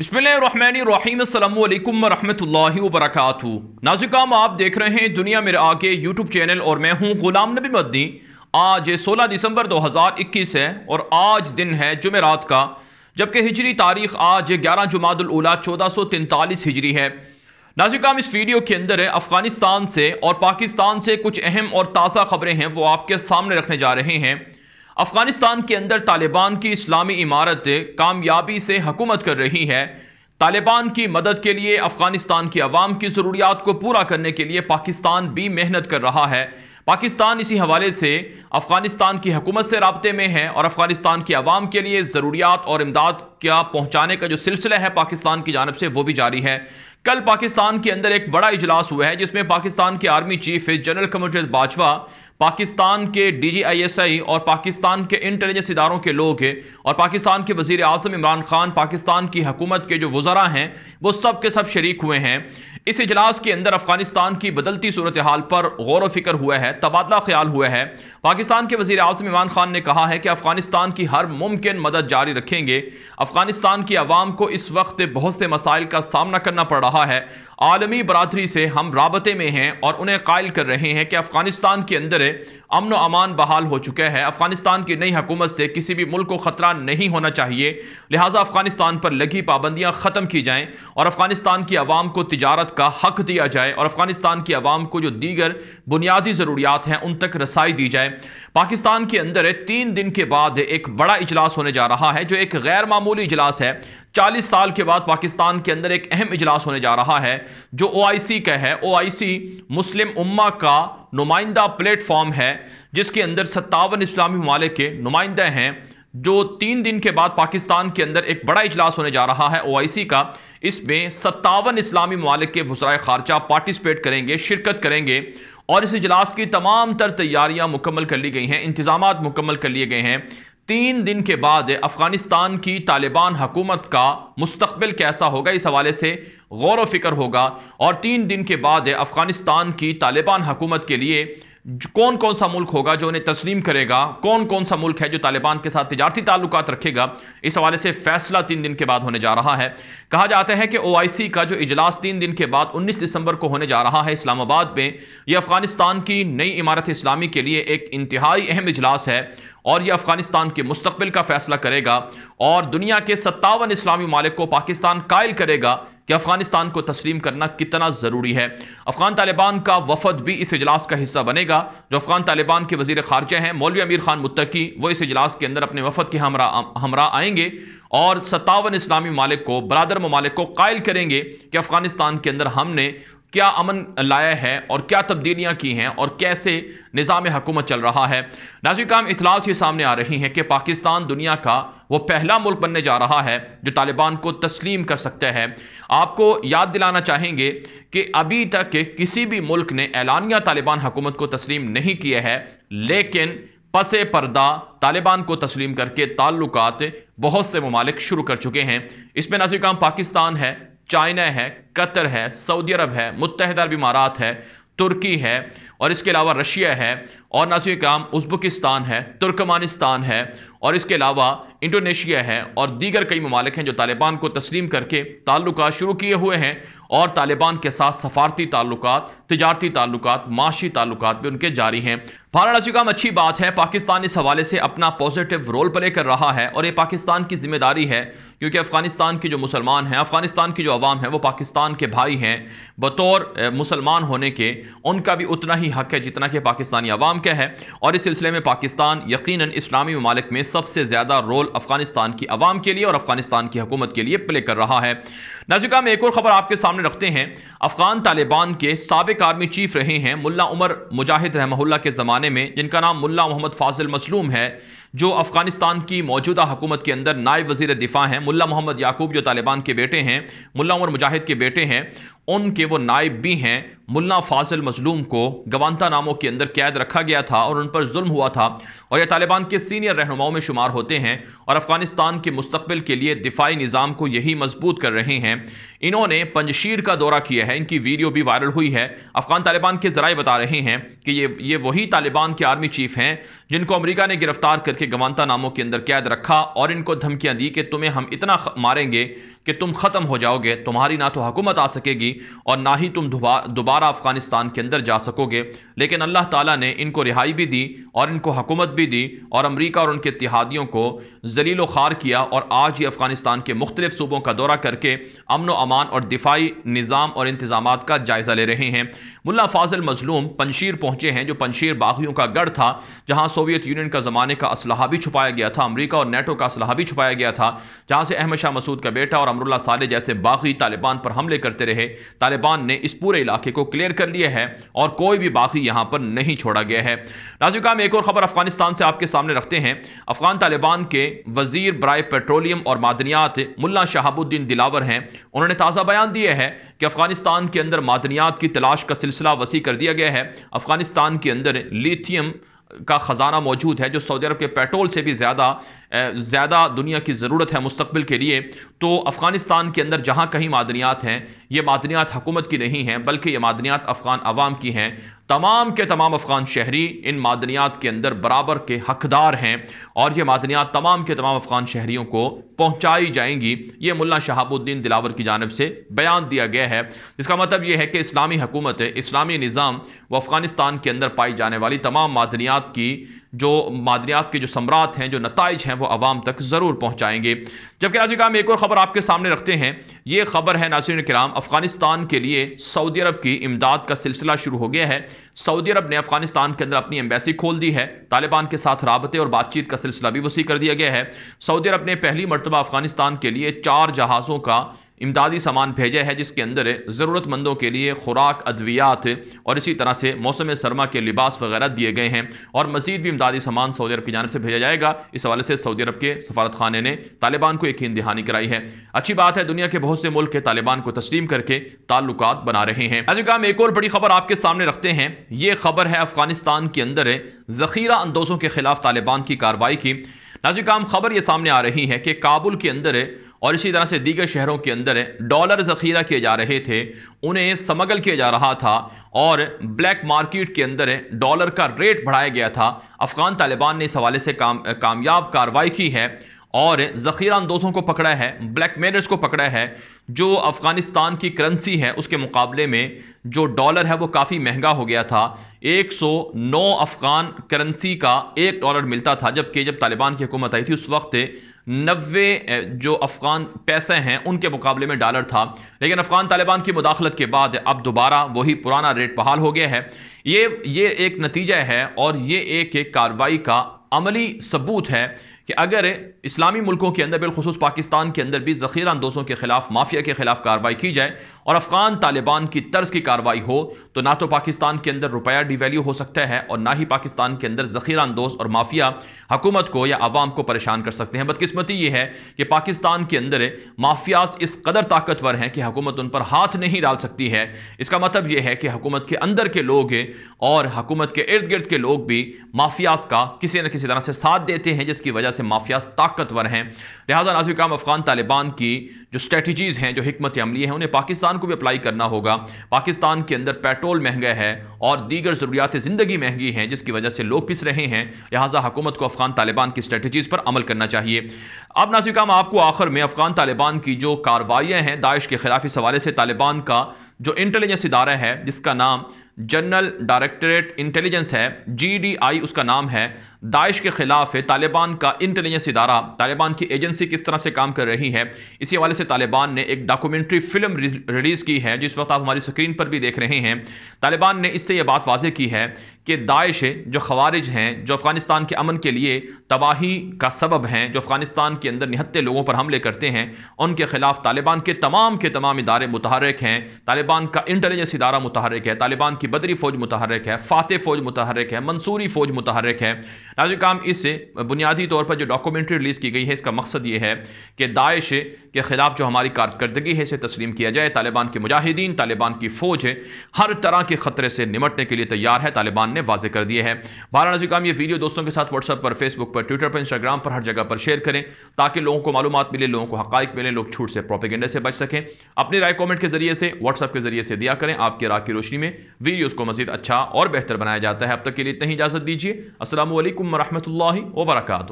बिस्मिल्लाहिर्रहमानिर्रहीम वरहमतुल्लाहि वबरकातुहू। नाजिकाम, आप देख रहे हैं दुनिया मेरे आगे यूट्यूब चैनल और मैं हूँ गुलाम नबी मदनी आज 16 दिसंबर 2021 है और आज दिन है जुमेरात का, जबकि हिजरी तारीख आज 11 जुमादुल उला चौदह हिजरी है। नाजिकाम, इस वीडियो के अंदर अफ़गानिस्तान से और पाकिस्तान से कुछ अहम और ताज़ा खबरें हैं, वो आपके सामने रखने जा रहे हैं। अफ़गानिस्तान के अंदर तालिबान की इस्लामी इमारत कामयाबी से हकूमत कर रही है। तालिबान की मदद के लिए अफ़गानिस्तान की आवाम की ज़रूरियात को पूरा करने के लिए पाकिस्तान भी मेहनत कर रहा है। पाकिस्तान इसी हवाले से अफ़गानिस्तान की हुकूमत से रबते में है और अफ़गानिस्तान की आवाम के लिए ज़रूरियात और इमदाद क्या पहुँचाने का जो सिलसिला है पाकिस्तान की जानब से, वो भी जारी है। कल पाकिस्तान के अंदर एक बड़ा इजलास हुआ है, जिसमें पाकिस्तान के army chief general Qamar Bajwa Pakistan के D ji I S I और पाकिस्तान के इंटेलिजेंस इदारों के लोग हैं और पाकिस्तान के वज़ीर अजम इमरान खान, पाकिस्तान की हुकूमत के जो वज़रा हैं, वो सब के सब शरीक हुए हैं। इस इजलास के अंदर अफ़गानिस्तान की बदलती सूरत हाल पर गौर फ़िक्र हुआ है, तबादला ख्याल हुआ है। पाकिस्तान के वजी अजम इमरान खान ने कहा है कि अफ़गानिस्तान की हर मुमकिन मदद जारी रखेंगे। अफ़गानिस्तान की आवाम को इस वक्त बहुत से मसाइल का सामना करना पड़ रहा है। आलमी बरदरी से हम रबते में हैं और उन्हें कायल कर रहे हैं कि अफ़गानिस्तान के अंदर अमन अमान बहाल हो चुका है। अफ़गानिस्तान की नई हुकूमत से किसी भी मुल्क को ख़तरा नहीं होना चाहिए। लिहाजा अफ़गानिस्तान पर लगी पाबंदियाँ ख़त्म की जाएँ और अफ़गानिस्तान की आवाम को तजारत का हक दिया जाए और अफ़गानिस्तान की आवाम को जो दीगर बुनियादी ज़रूरियात हैं उन तक रसाई दी जाए। पाकिस्तान के अंदर तीन दिन के बाद एक बड़ा इजलास होने जा रहा है, जो एक गैर मामूली इजलास है। चालीस साल के बाद पाकिस्तान के अंदर एक अहम इजलास होने जा रहा है, जो ओ आई सी का है। ओ आई सी मुस्लिम उम्मा का नुमाइंदा प्लेटफॉर्म है, जिसके अंदर सत्तावन इस्लामी ममालिक के नुमाइंदे हैं, जो तीन दिन के बाद पाकिस्तान के अंदर एक बड़ा इजलास होने जा रहा है ओ आई सी का। इसमें सत्तावन इस्लामी ममालिक के वसराय खारजा पार्टिसिपेट करेंगे, शिरकत करेंगे, और इस इजलास की तमाम तर तैयारियाँ मुकम्मल कर ली गई हैं इंतज़ाम मुकम्मल कर लिए गए हैं। तीन दिन के बाद अफ़गानिस्तान की तालिबान हकूमत का मुस्तबिल कैसा होगा? इस हवाले से गौर व फ़िक्र होगा। और तीन दिन के बाद अफ़गानिस्तान की तालिबान हकूमत के लिए कौन कौन सा मुल्क होगा जो उन्हें तस्लीम करेगा? कौन कौन सा मुल्क है जो तालिबान के साथ तजारती ताल्लुक रखेगा? इस हवाले से फैसला तीन दिन के बाद होने जा रहा है। कहा जाता है कि ओ आई सी का जो इजलास तीन दिन के बाद उन्नीस दिसंबर को होने जा रहा है इस्लामाबाद में, यह अफ़गानिस्तान की नई इमारत इस्लामी के लिए एक इंतहाई अहम इजलास है और यह अफ़गानिस्तान के मुस्तबिल का फैसला करेगा और दुनिया के सत्तावन इस्लामी मालिक को पाकिस्तान कायल करेगा। कि अफ़गानिस्तान को तस्लीम करना कितना ज़रूरी है। अफगान तालिबान का वफद भी इस इजलास का हिस्सा बनेगा। जो अफगान तालिबान के वज़ीर खारजा हैं, मौलवी अमीर खान मुत्तकी, वो इस इजलास के अंदर अपने वफद के हमरा हमरा आएँगे और सत्तावन इस्लामी मालिक को, बरदर ममालिक को कायल करेंगे कि अफ़गानिस्तान के अंदर हमने क्या अमन लाया है और क्या तब्दीलियाँ की हैं और कैसे निज़ाम हुकूमत चल रहा है? नाजी काम इतलात ही सामने आ रही हैं कि पाकिस्तान दुनिया का वो पहला मुल्क बनने जा रहा है जो तालिबान को तस्लीम कर सकता है। आपको याद दिलाना चाहेंगे कि अभी तक किसी भी मुल्क ने एलानिया तालिबान हुकूमत को तस्लीम नहीं किया है, लेकिन पस पर्दा तालिबान को तस्लीम करके ताल्लुक बहुत से ममालिक शुरू कर चुके हैं। इसमें नाजी काम पाकिस्तान है चाइना है, कतर है, सऊदी अरब है मुतहदा अरब इमारात है, तुर्की है और इसके अलावा रशिया है। और नाजुक काम, उज़्बेकिस्तान है, तुर्कमानिस्तान है, और इसके अलावा इंडोनेशिया है, और दीगर कई ममालिक हैं जो तालिबान को तस्लीम करके ताल्लुक शुरू किए हुए हैं, और तालिबान के साथ सफारती ताल्लुक तजारती ताल्लुक माशी ताल्लुक भी उनके जारी हैं। वाराणसी काम अच्छी बात है, पाकिस्तान इस हवाले से अपना पॉजिटिव रोल प्ले कर रहा है, और ये पाकिस्तान की ज़िम्मेदारी है, क्योंकि अफ़गानिस्तान के जो मुसलमान हैं, अफ़गानिस्तान की जो आवाम है, वो पाकिस्तान के भाई हैं। बतौर मुसलमान होने के उनका भी उतना ही हक है जितना कि पाकिस्तानी आवाम का है? और इस सिलसिले में पाकिस्तान यकीन इस्लामी ममालिक में सबसे ज़्यादा रोल अफ़गानिस्तान की आवाम के लिए और अफ़गानिस्तान की हुकूमत के लिए प्ले कर रहा है। नाजिका में एक और ख़बर आपके सामने रखते हैं। अफ़गान तालिबान के सबक आर्मी चीफ रहे हैं मुला उमर मुजाहिद रहमहुल्ला के ज़माने में, जिनका नाम मुला मोहम्मद फाजिल मसलूम है। जो अफ़गानिस्तान की मौजूदा हुकूमत के अंदर नायब वज़ीर दिफा हैं, मुल्ला मोहम्मद याकूब जो तालिबान के बेटे हैं, मुल्ला उमर मुजाहिद के बेटे हैं, उनके वो नायब भी हैं, मुल्ला फाजिल मजलूम को गवानता नामों के अंदर कैद रखा गया था और उन पर जुल्म हुआ था और यह तालिबान के सीनियर रहनुमाओं में शुमार होते हैं और अफ़गानिस्तान के मुस्तबिल के लिए दिफाई निज़ाम को यही मज़बूत कर रहे हैं। इन्होंने पंजशीर का दौरा किया है, इनकी वीडियो भी वायरल हुई है। अफ़गान तालिबान के ज़राए बता रहे हैं कि ये ये वही तालिबान के आर्मी चीफ हैं जिनको अमरीका ने गिरफ़्तार करके गवानता नामों के अंदर कैद रखा और इनको धमकियाँ दी कि तुम्हें हम इतना मारेंगे कि तुम ख़त्म हो जाओगे, तुम्हारी ना तो हुकूमत आ सकेगी और ना ही तुम दोबारा अफ़गानिस्तान के अंदर जा सकोगे। लेकिन अल्लाह ताला ने इनको रिहाई भी दी और इनको हुकूमत भी दी और अमरीका और उनके इतिहादियों को जलील खार किया और आज ये अफ़गानिस्तान के मुख्तलिफ़ सूबों का दौरा करके अमन अमान और दिफाई निज़ाम और इंतज़ाम का जायज़ा ले रहे हैं। मुला फाजल मजलूम पंशीर पहुँचे हैं, जो पंशीर बागियों का गढ़ था, जहाँ सोवियत यूनियन का ज़माने का असलहा भी छुपाया गया था। अमरीका और नेटो का असलहा भी छुपाया गया था, जहाँ से अहमद शाह मसूद का बेटा और अमरुल्ला साले जैसे बागी तालिबान पर हमले करते रहे। तालिबान ने इस पूरे इलाके को क्लियर कर लिया है और कोई भी बागी यहाँ पर नहीं छोड़ा गया है। नाजुका में एक और खबर अफ़गानिस्तान से आपके सामने रखते हैं। अफगान तालिबान के वज़ीर बरए पेट्रोलियम और मादनियात मुला शहाबुद्दीन दिलावर हैं। उन्होंने ताज़ा बयान दिया है कि अफ़गानिस्तान के अंदर मादनियात की तलाश का सिलसिला वसी कर दिया गया है। अफ़गानिस्तान के अंदर लिथियम का ख़जाना मौजूद है, जो सऊदी अरब के पेट्रोल से भी ज़्यादा ज़्यादा दुनिया की ज़रूरत है मुस्तबिल के लिए तो अफ़गानिस्तान के अंदर जहाँ कहीं मादनियात हैं, ये मादनियात हुकूमत की नहीं हैं, बल्कि ये मादनियात अफ़गान अवाम की हैं। तमाम के तमाम अफ़गान शहरी इन मादनियात के अंदर बराबर के हकदार हैं और ये मादनियात तमाम के तमाम अफ़गान शहरीों को पहुँचाई जाएँगी। ये मुल्ला शहाबुद्दीन दिलावर की जानब से बयान दिया गया है। इसका मतलब ये है कि इस्लामी हुकूमत, इस्लामी निज़ाम व अफ़गानिस्तान के अंदर पाई जाने वाली तमाम मादनियात की जो मादनियात के जो सम्राट हैं, जो नतज हैं, वो आवाम तक ज़रूर पहुँचाएँगे। जबकि नाजिर कराम एक और ख़बर आपके सामने रखते हैं। ये ख़बर है नाजिर कराम, अफ़गानिस्तान के लिए सऊदी अरब की इमदाद का सिलसिला शुरू हो गया है। सऊदी अरब ने अफ़गानिस्तान के अंदर अपनी एम्बेसी खोल दी है। तालिबान के साथ रबते और बातचीत का सिलसिला भी वसी कर दिया गया है। सऊदी अरब ने पहली मरतबा अफ़गानिस्तान के लिए चार जहाज़ों का इमदादी सामान भेजा है जिसके अंदर ज़रूरतमंदों के लिए खुराक, अद्वियात और इसी तरह से मौसम सरमा के लिबास वगैरह दिए गए हैं और मजीद भी इमदादी सामान सऊदी अरब की जानब से भेजा जाएगा। इस हवाले से सऊदी अरब के सफारत खाने ने तालिबान को यकीन दहानी कराई है। अच्छी बात है, दुनिया के बहुत से मुल्क तालिबान को तस्लीम करके ताल्लुक बना रहे हैं। आज काम एक और बड़ी खबर आपके सामने रखते हैं। ये खबर है अफ़गानिस्तान के अंदर ज़ख़ीरा अंदोज़ों के खिलाफ तालिबान की कार्रवाई की। नाजिक काम खबर ये सामने आ रही है कि काबुल के अंदर और इसी तरह से दीगर शहरों के अंदर डॉलर ज़ख़ीरा किए जा रहे थे, उन्हें समगल किया जा रहा था और ब्लैक मार्केट के अंदर डॉलर का रेट बढ़ाया गया था। अफ़गान तालिबान ने इस हवाले से काम, कामयाब कार्रवाई की है और ज़ख़ीरा अंदोज़ों को पकड़ा है, ब्लैक मेलर्स को पकड़ा है, जो अफ़गानिस्तान की करेंसी है, उसके मुकाबले में जो डॉलर है वो काफ़ी महँगा हो गया था। 109 अफ़गान करेंसी का एक डॉलर मिलता था, जबकि जब तालिबान की हुकूमत आई थी, उस वक्त नबे जो अफ़गान पैसे हैं, उनके मुकाबले में डॉलर था। लेकिन अफ़गान तालिबान की मुदाखलत के बाद अब दोबारा वही पुराना रेट बहाल हो गया है। ये ये एक नतीजा है और ये एक एक कार्रवाई का अमली सबूत है कि अगर इस्लामी मुल्कों के अंदर, बिलखसूस पाकिस्तान के अंदर भी ज़ख़ीरा अंदोज़ों के ख़िलाफ़, माफिया के ख़िलाफ़ कार्रवाई की जाए और अफ़गान तालिबान की तर्ज की कार्रवाई हो तो ना तो पाकिस्तान के अंदर रुपया डिवेल्यू हो सकता है और ना ही पाकिस्तान के अंदर ज़ख़ीरा अंदोज़ और माफिया हुकूमत को या आवाम को परेशान कर सकते हैं। बदकस्मती ये है कि पाकिस्तान के अंदर माफियाज इस कदर ताकतवर हैं कि हुकूमत उन पर हाथ नहीं डाल सकती है। इसका मतलब यह है कि हुकूमत के अंदर के लोग और हुकूमत के इर्द गिर्द के लोग भी माफियाज का किसी न किसी तरह से साथ देते हैं, जिसकी वजह से माफियाज ताकतवर हैं। लिहाजा नाजिर काम अफगान तालिबान की जो स्ट्रेटजीज़ हैं, जो हमत अमली हैं, उन्हें पाकिस्तान को भी अप्लाई करना होगा। पाकिस्तान के अंदर पेट्रोल महँगा है और दीगर ज़रूरियात ज़िंदगी महँगी हैं, जिसकी वजह से लोग पिस रहे हैं। लिहाजा हुकूमत को अफगान तालिबान की स्ट्रेटजीज़ पर अमल करना चाहिए। अब नाजिर काम आपको आखिर में अफगान तालिबान की जो कार्रवाइयाँ हैं, दाइश के खिलाफ इस हवाले से तालिबान का जो इंटेलिजेंस इदारा है, जिसका नाम जनरल डायरेक्टरेट इंटेलिजेंस है जीडीआई उसका नाम है। दाइश के खिलाफ है तालिबान का इंटेलिजेंस इदारा, तालिबान की एजेंसी किस तरह से काम कर रही है? इसी हवाले से तालिबान ने एक डॉक्यूमेंट्री फ़िल्म रिलीज़ की है, जिस वक्त आप हमारी स्क्रीन पर भी देख रहे हैं। तालिबान ने इससे यह बात वाजह की है कि दाइश जो खवारिज हैं, जो अफ़गानिस्तान के अमन के लिए तबाही का सबब हैं, जो अफ़गानिस्तान के अंदर निहत्ते लोगों पर हमले करते हैं, उनके ख़िलाफ़ तालिबान के तमाम के तमाम इदारे मुतहरक हैं। तालिबान का इंटेलिजेंस इदारा मुतहरक है। तालिबान की बदरी फ़ौज मुतहरक है फ़ातह फ़ौज मुतहरक है, मंसूरी फ़ौज मुतहरक है। नाजिक काम, इससे बुनियादी तौर पर जो डॉक्यूमेंट्री रिलीज़ की गई है, इसका मकसद ये है कि दाइश के ख़िलाफ़ जो हमारी कारकर्दगी है, इसे तस्लीम किया जाए। तालिबान के मुजाहिदीन, तालिबान की फ़ौज है, हर तरह के ख़तरे से निमटने के लिए तैयार है, तालिबान ने वाजे कर दिए है। बारह नजी काम, ये वीडियो दोस्तों के साथ व्हाट्सअप पर फेसबुक पर ट्विटर पर इंस्टाग्राम पर, हर जगह पर शेयर करें, ताकि लोगों को मालूम मिले, लोगों को हक़ मिले, लोग छूट से प्रोपेगेंडे से बच सकें। अपनी राय कॉमेंट के ज़रिए से व्हाट्सअप के ज़रिए से दिया करें। आपके राह की रोशनी में वीडियोज़ को मजीद अच्छा और बेहतर बनाया जाता है। अब तक के लिए इतना ही इजाज़त दीजिए। असल वरहमल वर्का